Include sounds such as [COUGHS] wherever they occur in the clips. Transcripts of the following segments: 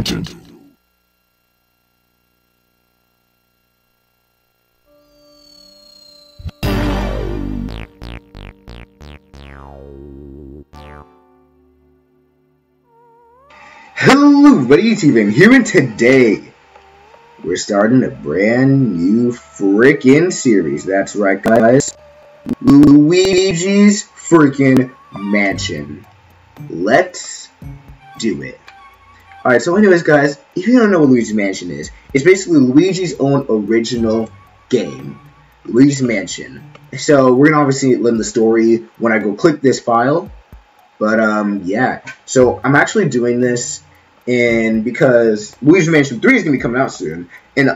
Nintendo. Hello, everybody, YouTube, and here and today we're starting a brand new freaking series. That's right, guys. Luigi's freaking Mansion. Let's do it. Alright, so anyways, guys, if you don't know what Luigi's Mansion is, it's basically Luigi's own original game. Luigi's Mansion. So, we're gonna obviously learn the story when I go click this file. But, um, yeah. So, I'm actually doing this and because Luigi's Mansion 3 is going to be coming out soon, and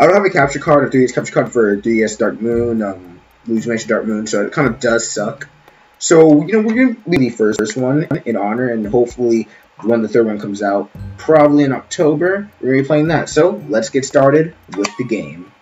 I don't have a capture card, a 3DS capture card for 3DS Dark Moon, um, Luigi's Mansion Dark Moon, so it kind of does suck. So, you know, we're going to leave the first one in honor, and hopefully when the third one comes out, probably in October, we're going to be playing that. So, let's get started with the game.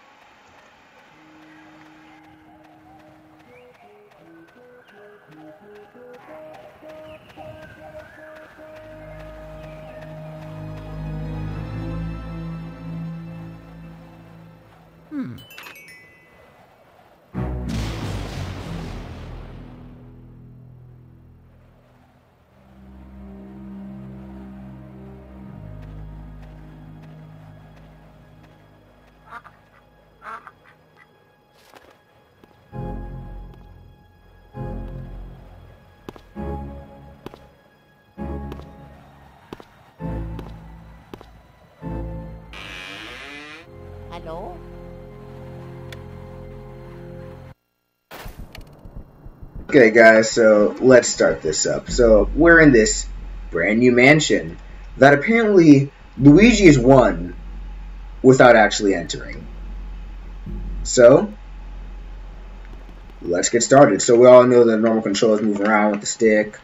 Hello? Okay, guys, so let's start this up. So, we're in this brand new mansion that apparently Luigi has won without actually entering. So, let's get started. So, we all know the normal controls move around with the stick,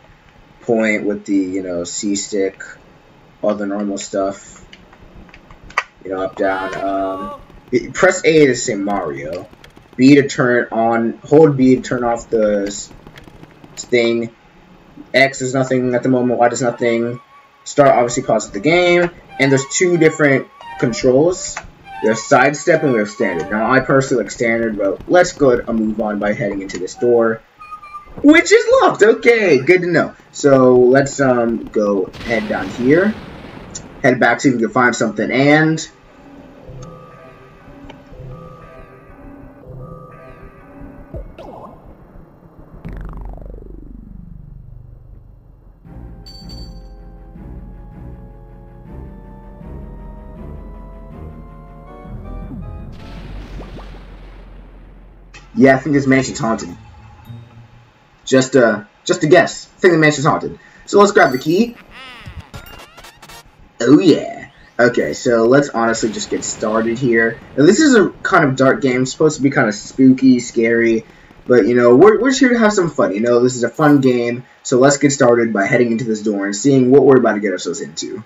point with the, you know, C stick, all the normal stuff. You know, up, down. Um, press A to say Mario. B to turn on, hold B to turn off the thing. X is nothing at the moment, Y does nothing. Start obviously pauses the game, and there's two different controls. There's sidestep and we have standard. Now I personally like standard, but let's go and move on by heading into this door. Which is locked, okay, good to know. So let's um go head down here. Head back see if we can find something and Yeah, I think this mansion's haunted. Just uh, just a guess. I think the mansion's haunted. So let's grab the key. Oh yeah. Okay, so let's honestly just get started here. Now, this is a kind of dark game. It's supposed to be kind of spooky, scary. But, you know, we're, we're just here to have some fun. You know, this is a fun game. So let's get started by heading into this door and seeing what we're about to get ourselves into.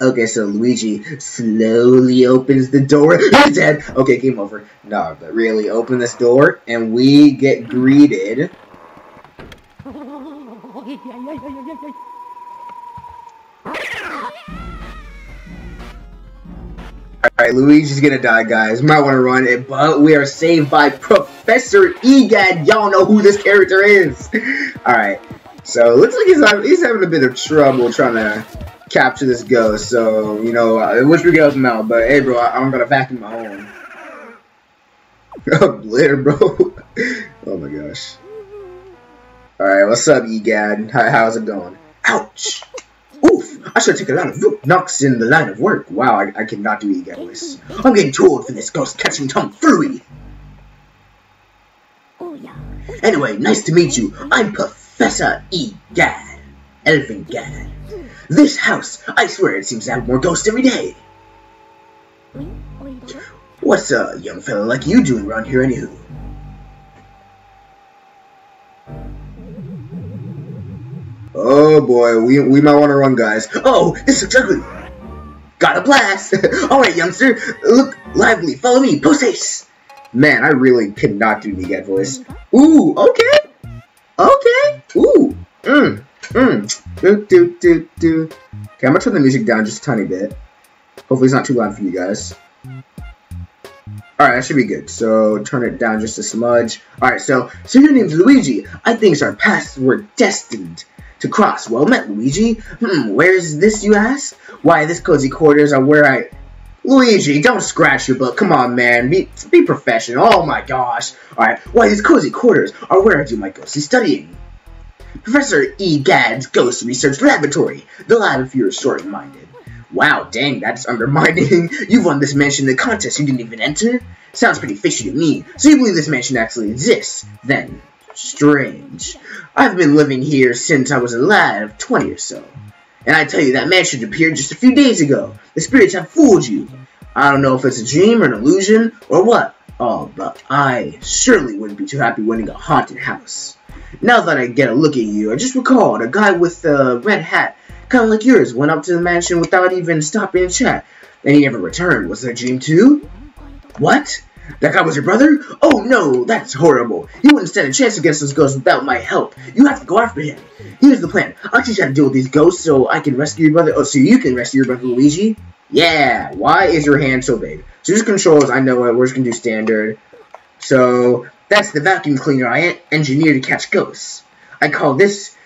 Okay, so Luigi slowly opens the door. [LAUGHS] He's dead. Okay, game over. No, but really, open this door, and we get greeted. Alright, Luigi's gonna die, guys. Might want to run it, but we are saved by Professor Egad. Y'all know who this character is. [LAUGHS] Alright, so looks like he's, he's having a bit of trouble trying to capture this ghost. So, you know, I wish we could help him out, but hey, bro, I, am gonna vacuum my own. [LAUGHS] Later, bro. [LAUGHS] oh my gosh. Alright, what's up, Egad? How, how's it going? Ouch! Oof! I should take a lot of knocks in the line of work. Wow, I, I cannot do Egad voice. I'm getting too old for this ghost catching tomfoolery. Oh, yeah. Anyway, nice to meet you. I'm Professor Egad. Elvin Gadd. This house, I swear it seems to have more ghosts every day. What's a young fella like you doing around here anywho? Oh boy, we, we might want to run, guys. Oh, this looks ugly. Got a blast. [LAUGHS] Alright, youngster. Look lively. Follow me. Post haste. Man, I really cannot do the get voice. Ooh, okay. Okay. Ooh. Mmm. Mm. Do, do, do, do. Okay, I'm gonna turn the music down just a tiny bit. Hopefully it's not too loud for you guys. Alright, that should be good. So, turn it down just a smudge. Alright, so, so your name's Luigi. I think our paths were destined to cross. Well met, Luigi. Hmm, where is this, you ask? Why, this cozy quarters are where I... Luigi, don't scratch your butt. Come on, man. Be, be professional. Oh, my gosh. Alright, why, these cozy quarters are where I do my ghostly studying. Professor E. Gadd's Ghost Research Laboratory. The lab if you're short-minded. Wow, dang, that's undermining. [LAUGHS] you won this mansion in the contest you didn't even enter? Sounds pretty fishy to me. So you believe this mansion actually exists, then? Strange. I've been living here since I was a lad of 20 or so. And I tell you, that mansion appeared just a few days ago. The spirits have fooled you. I don't know if it's a dream or an illusion, or what. Oh, but I surely wouldn't be too happy winning a haunted house. Now that I get a look at you, I just recalled a guy with a red hat, kind of like yours, went up to the mansion without even stopping to chat. And he never returned. Was that dream too? What? That guy was your brother? Oh no, that's horrible. He wouldn't stand a chance against those ghosts without my help. You have to go after him. Here's the plan. I'll teach you how to deal with these ghosts so I can rescue your brother. Oh, so you can rescue your brother Luigi? Yeah. Why is your hand so big? So just controls, I know it. We're just gonna do standard. So that's the vacuum cleaner I engineered to catch ghosts. I call this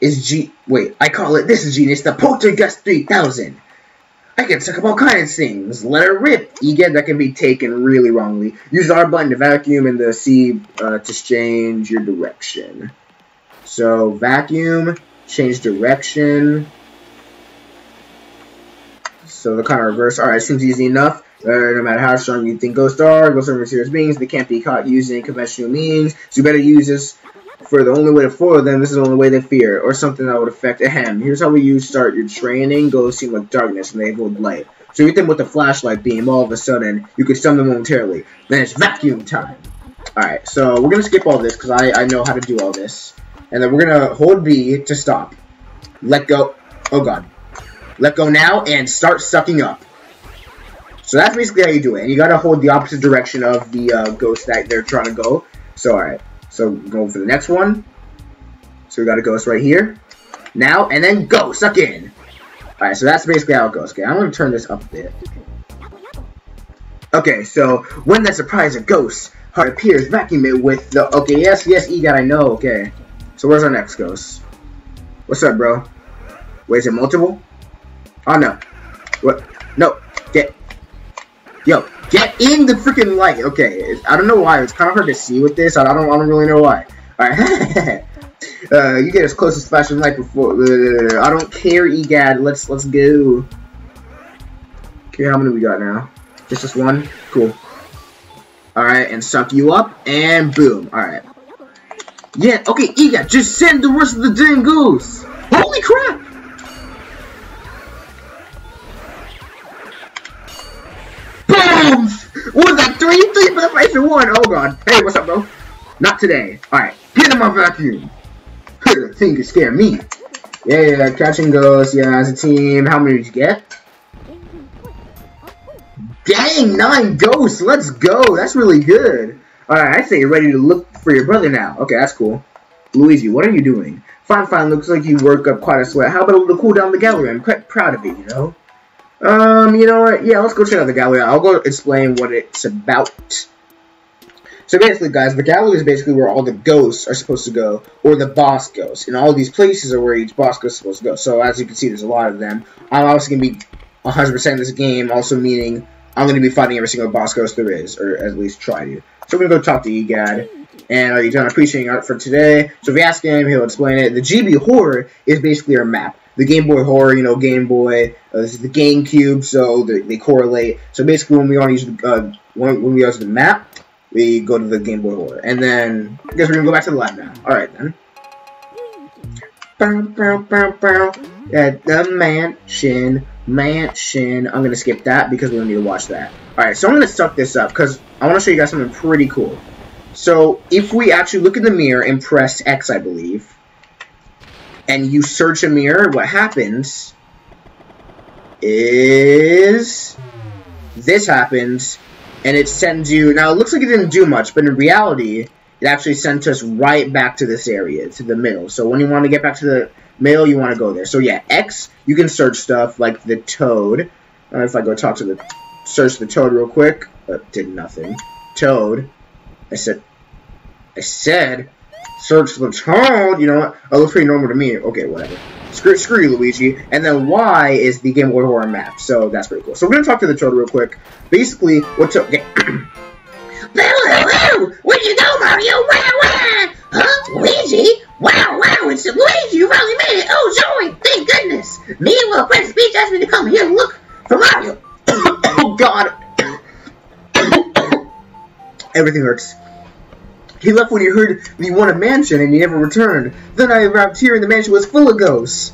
is G. Wait, I call it this is genius. The Poltergust 3000. I can suck up all kinds of things. Let her rip. get that can be taken really wrongly. Use the R button to vacuum and the C uh, to change your direction. So vacuum, change direction. So the kind of reverse. Alright, seems easy enough. Uh, no matter how strong you think ghosts are, ghosts are mysterious beings. They can't be caught using conventional means. So you better use this for the only way to foil them, this is the only way they fear, or something that would affect Ahem. Here's how you start your training. Ghosts seem like darkness and they hold light. So you think with the flashlight beam, all of a sudden, you can stun them momentarily. Then it's vacuum time. Alright, so we're to skip all this because I, I know how to do all this. And then we're to hold B to stop. Let go. Oh god. Let go now and start sucking up. So that's basically how you do it. And you got to hold the opposite direction of the uh, ghost that they're trying to go. So alright. So go for the next one. So we got a ghost right here. Now, and then go, suck in. Alright, so that's basically how it goes. Okay, I'm going to turn this up a bit. Okay, so when that surprise of ghost heart appears, vacuum it with the... Okay, yes, yes, EGOT, I know, okay. So where's our next ghost? What's up, bro? Wait, is it multiple? Oh, no. What? No. Get. Yo, Get in the freaking light. Okay, I don't know why. It's kind of hard to see with this. I don't. I don't really know why. All right. [LAUGHS] uh, you get as close as flashing light before. Uh, I don't care, Egad. Let's let's go. Okay, how many we got now? Just this one. Cool. All right, and suck you up, and boom. All right. Yeah. Okay, Egad. Just send the rest of the dang goose. Holy crap! That? Three? For the price of one. Oh god. Hey, what's up, bro? Not today. Alright. Get in my vacuum. Think you scare me. Yeah, yeah, catching ghosts. Yeah, as a team. How many did you get? Dang, nine ghosts. Let's go. That's really good. Alright, I say you're ready to look for your brother now. Okay, that's cool. Luigi, what are you doing? Fine, fine. Looks like you work up quite a sweat. How about a little cool down the gallery? I'm quite proud of it, you know? Um, you know what? Yeah, let's go check out the gallery. I'll go explain what it's about. So basically, guys, the gallery is basically where all the ghosts are supposed to go, or the boss ghosts. And all these places are where each boss ghost is supposed to go. So as you can see, there's a lot of them. I'm obviously going to be 100% in this game, also meaning I'm going to be fighting every single boss ghost there is, or at least try to. So we're going to go talk to Egad. And are you done appreciating art for today? So if you ask him, he'll explain it. The GB Horror is basically our map the Game Boy Horror, you know, Game Boy. Uh, this is the GameCube, so they, they correlate. So basically, when we want to use uh, when, when we use the map, we go to the Game Boy Horror, and then I guess we're gonna go back to the lab now. All right then. At the mansion, mansion. I'm gonna skip that because we don't need to watch that. All right, so I'm gonna suck this up because I want to show you guys something pretty cool. So if we actually look in the mirror and press X, I believe and you search a mirror, what happens is this happens, and it sends you. Now, it looks like it didn't do much, but in reality, it actually sent us right back to this area, to the middle. So when you want to get back to the middle, you want to go there. So yeah, X, you can search stuff like the toad. Uh, if I go talk to the, search the toad real quick, uh, did nothing. Toad, I said, I said, search the toad, you know? Oh, looks pretty normal to me. Okay, whatever. Screw, screw you, Luigi. And then Y is the Game Boy Horror map, so that's pretty cool. So we're to talk to the toad real quick. Basically, what's up? Okay. [COUGHS] Where'd you go, Mario? Wow, wow! Huh? Luigi? Wow, wow, it's Luigi! You finally made it! Oh, joy! Thank goodness! Me and Will Prince Peach asked me to come here and look for Mario. [COUGHS] oh, God. [COUGHS] Everything hurts. He left when he heard he won a mansion and he never returned. Then I arrived here and the mansion was full of ghosts.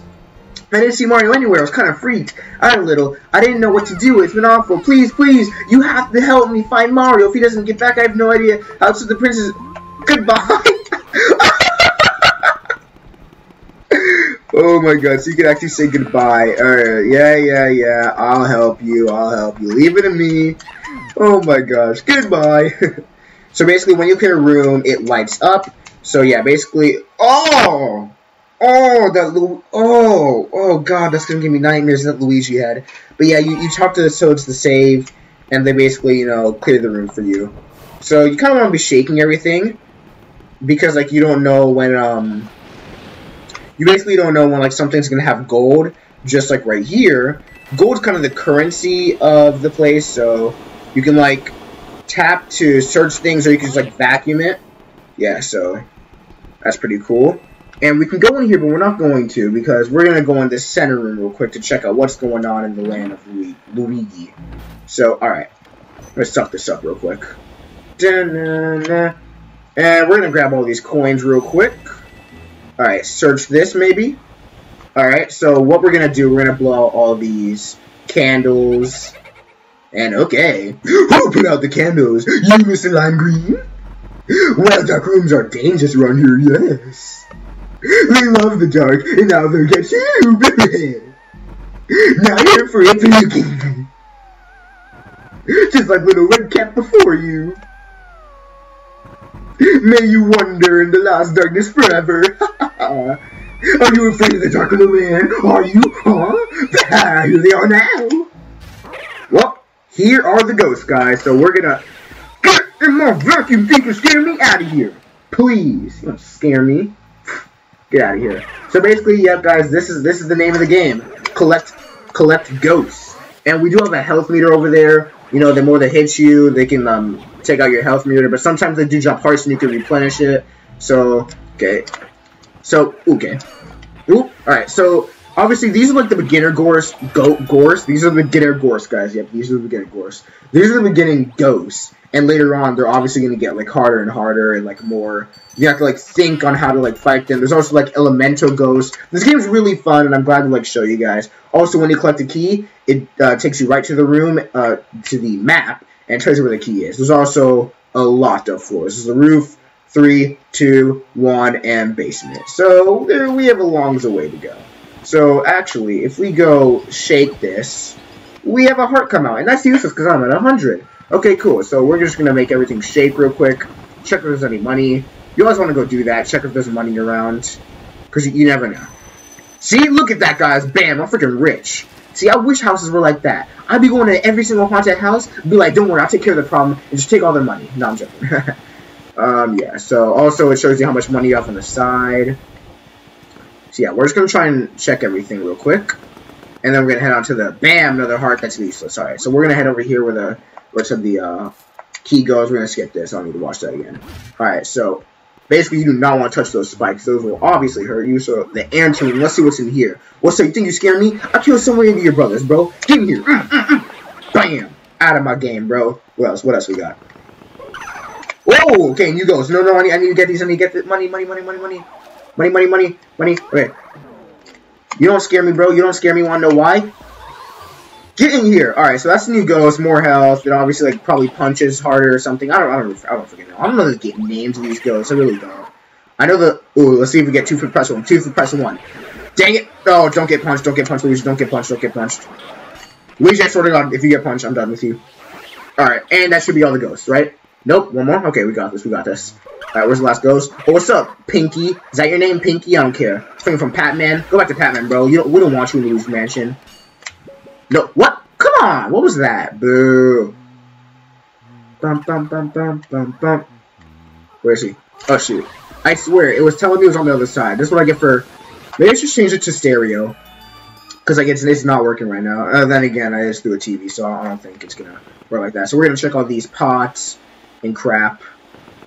I didn't see Mario anywhere. I was kind of freaked out a little. I didn't know what to do. It's been awful. Please, please, you have to help me find Mario. If he doesn't get back, I have no idea how to the princess. Goodbye. [LAUGHS] oh my god, so you can actually say goodbye. Alright, yeah, yeah, yeah. I'll help you. I'll help you. Leave it to me. Oh my gosh. Goodbye. [LAUGHS] so basically, when you clear a room, it lights up. So yeah, basically. Oh! Oh, that oh, oh god, that's gonna give me nightmares that Luigi had. But yeah, you, you talk to the Toads to save, and they basically, you know, clear the room for you. So you kind of want to be shaking everything, because, like, you don't know when, um, you basically don't know when, like, something's gonna have gold, just like right here. Gold's kind of the currency of the place, so you can, like, tap to search things, or you can just, like, vacuum it. Yeah, so that's pretty cool. And we can go in here, but we're not going to because we're going to go in this center room real quick to check out what's going on in the land of Luigi. So, alright. Let's suck this up real quick. -na -na. And we're going to grab all these coins real quick. Alright, search this maybe. Alright, so what we're going to do, we're going to blow out all these candles. And okay. [GASPS] Who put out the candles? You, Mr. Lime Green? Well, dark rooms are dangerous around here, yes. They love the dark, and now they're getting you, Now you're free to you kingdom. Just like little red cap before you. May you wander in the last darkness forever. [LAUGHS] are you afraid of the dark the land? Are you? Huh? [LAUGHS] Here they are now. Well, here are the ghosts, guys. So we're gonna get in my vacuum to scare me out of here. Please, don't scare me. Get out of here. So basically, yep, guys, this is this is the name of the game. Collect collect ghosts. And we do have a health meter over there. You know, the more they hit you, they can um, take out your health meter. But sometimes they do drop hearts and you can replenish it. So, okay. So, okay. Oop. Alright, so obviously these are like the beginner ghosts. Go ghosts. These are the beginner ghosts, guys. Yep, these are the beginner ghosts. These are the beginning ghosts and later on they're obviously going to get like harder and harder and like more you have to like think on how to like fight them there's also like elemental ghosts this game's really fun and i'm glad to like show you guys also when you collect a key it uh, takes you right to the room uh, to the map and tells you where the key is there's also a lot of floors there's the roof three two one and basement so there we have a long way to go so actually if we go shake this we have a heart come out and that's useless because i'm at 100 Okay, cool. So we're just going to make everything shake real quick. Check if there's any money. You always want to go do that. Check if there's money around. Because you, you never know. See? Look at that, guys. Bam. I'm freaking rich. See, I wish houses were like that. I'd be going to every single haunted house, be like, don't worry, I'll take care of the problem, and just take all their money. No, I'm joking. [LAUGHS] um, yeah, so also it shows you how much money you have on the side. So yeah, we're just going to try and check everything real quick. And then we're going to head on to the, bam, another heart that's useless. Alright, so we're going to head over here where the some of the uh, key goes. We're going to skip this. I don't need to watch that again. Alright, so basically you do not want to touch those spikes. Those will obviously hurt you. So the ant let's see what's in here. What's up? You think you scare me? I killed so many of your brothers, bro. Get in here. Mm, mm, mm. Bam. Out of my game, bro. What else? What else we got? Whoa! Okay, you goes. No, no, I need, I need to get these. I need to get the money, money, money, money, money. Money, money, money, money. Okay. You don't scare me, bro. You don't scare me. Want to know why? Get in here. All right, so that's the new ghost, more health, and obviously like probably punches harder or something. I don't, I don't, I don't forget. I don't know the names of these ghosts. I really don't. I know the. Ooh, let's see if we get two for press one. Two for press one. Dang it! Oh, don't get punched. Don't get punched, Luigi. Don't get punched. Don't get punched. Luigi, I swear to God, if you get punched, I'm done with you. All right, and that should be all the ghosts, right? Nope, one more? Okay, we got this, we got this. Alright, where's the last ghost? Oh, what's up, Pinky? Is that your name, Pinky? I don't care. It's from Pac-Man. Go back to Pac-Man, bro. You don't, we don't want you in Luigi's Mansion. No, what? Come on! What was that? Boo. Bum, bum, bum, bum, bum, bum. Where is he? Oh, shoot. I swear, it was telling me it was on the other side. This is what I get for... Maybe I should change it to stereo. Because like it's, it's not working right now. Uh, then again, I just threw a TV, so I don't think it's to work like that. So we're to check all these pots and crap.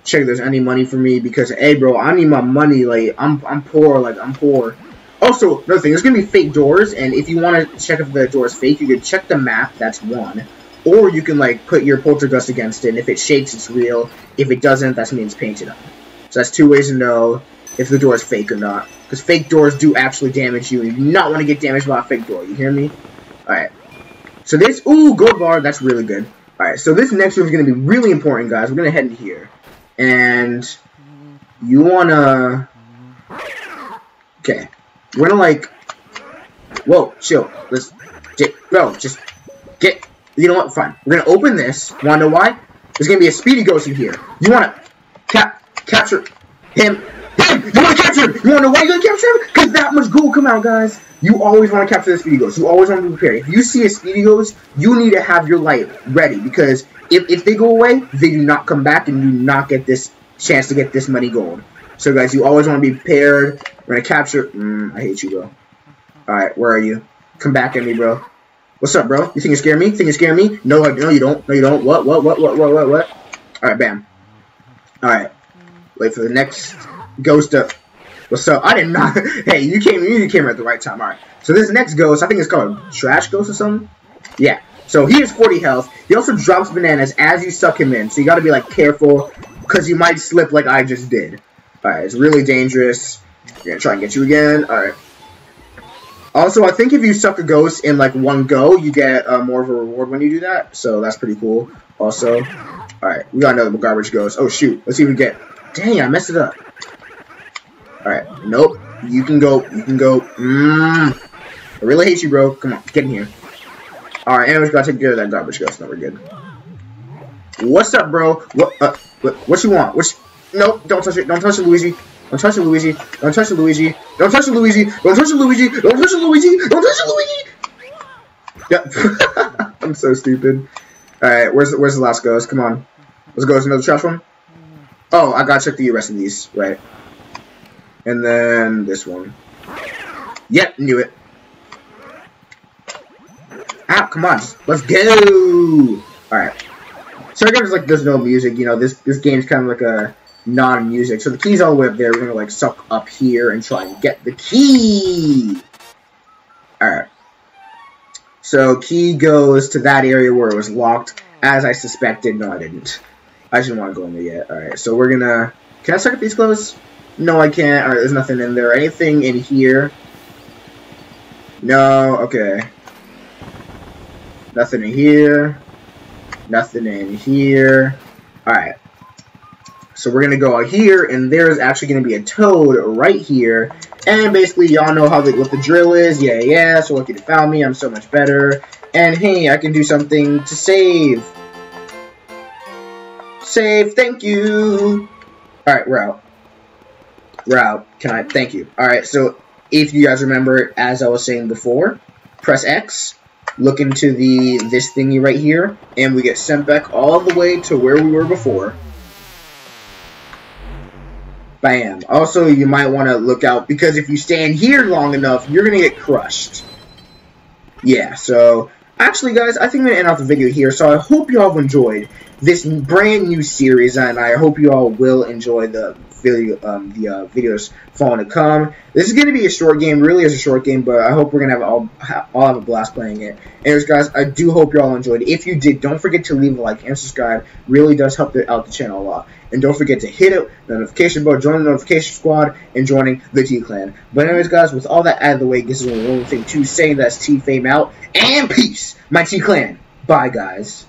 Check if there's any money for me. Because, hey, bro, I need my money. Like, I'm, I'm poor. Like, I'm poor. Also, another thing, there's going to be fake doors. And if you want to check if the door is fake, you can check the map. That's one. Or you can, like, put your poltergust against it, and if it shakes, it's real. If it doesn't, that means painted up. So that's two ways to know if the door is fake or not. Because fake doors do actually damage you, and you do not want to get damaged by a fake door. You hear me? Alright. So this, ooh, gold bar, that's really good. Alright, so this next room is going to be really important, guys. We're going to head into here. And you want to... Okay. We're going to, like... Whoa, chill. Let's... Get, bro, just get you know what? Fine. We're gonna open this. Wanna know why? There's gonna be a speedy ghost in here. You wanna cap capture him? You wanna capture him? You wanna know why you gonna capture him? Cause that much gold come out, guys. You always want to capture the speedy ghost. You always want to be prepared. If you see a speedy ghost, you need to have your light ready because if, if they go away, they do not come back and you do not get this chance to get this money gold. So guys, you always want to be prepared. We're gonna capture. Mm, I hate you, bro. All right, where are you? Come back at me, bro. What's up, bro? You think you scare me? Think you scare me? No, no, you don't. No, you don't. What? What? What? What? What? What? What? All right, bam. All right. Wait for the next ghost up. What's up? I did not. [LAUGHS] hey, you came. You came at the right time. All right. So this next ghost, I think it's called Trash Ghost or something. Yeah. So he has 40 health. He also drops bananas as you suck him in. So you got to be like careful because you might slip like I just did. All right. It's really dangerous. We're gonna try and get you again. All right. Also, I think if you suck a ghost in like one go, you get uh, more of a reward when you do that. So that's pretty cool. Also, all right, we got another garbage ghost. Oh shoot, let's even get. Dang, I messed it up. All right, nope. You can go. You can go. Mmm. I really hate you, bro. Come on, get in here. All right, anyways, gotta take care of that garbage ghost. No, we're good. What's up, bro? What? Uh, what, what you want? Which? Nope, don't touch it. Don't touch it, Luigi. Don't touch it, Luigi. Don't touch it, Luigi. Don't touch it, Luigi. Don't touch it, Luigi. Don't touch it, Luigi. Don't touch it, Luigi. Yep. [LAUGHS] I'm so stupid. All right, where's where's the last ghost? Come on. Let's go. Is another trash one? Oh, I gotta check the rest of these. Right. And then this one. Yep, knew it. Ah, come on. Let's go. All right. So again, it's like there's no music. You know, this this game's kind of like a non-music. So the key's all the way up there. We're gonna like suck up here and try and get the key. Alright. So key goes to that area where it was locked. As I suspected. No, I didn't. I didn't want to go in there yet. Alright, so we're gonna... Can I suck up these clothes? No, I can't. Alright, there's nothing in there. Anything in here? No, okay. Nothing in here. Nothing in here. Alright. So we're gonna go out here, and there's actually gonna be a toad right here. And basically, y'all know how the, what the drill is. Yeah, yeah. So lucky to found me. I'm so much better. And hey, I can do something to save. Save. Thank you. All right, we're out. We're. Can I? Thank you. All right. So if you guys remember, as I was saying before, press X. Look into the this thingy right here, and we get sent back all the way to where we were before. Bam. Also, you might want to look out, because if you stand here long enough, you're going to get crushed. Yeah, so, actually, guys, I think I'm going to end off the video here, so I hope you all have enjoyed this brand new series, and I hope you all will enjoy the video, um, the uh, videos falling to come. This is going to be a short game, really is a short game, but I hope we're going to have all, all have a blast playing it. Anyways, guys, I do hope you all enjoyed. If you did, don't forget to leave a like and subscribe. really does help the, out the channel a lot. And don't forget to hit it, the notification bell, join the notification squad, and joining the T-Clan. But anyways, guys, with all that out of the way, this is the only thing to say. That's T-Fame out, and peace, my T-Clan. Bye, guys.